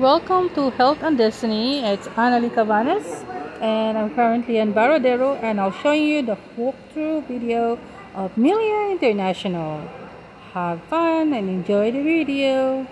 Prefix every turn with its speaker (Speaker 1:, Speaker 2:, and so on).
Speaker 1: Welcome to Health and Destiny. It's Annalie Cabanes and I'm currently in Varadero and I'll show you the walkthrough video of Melia International. Have fun and enjoy the video.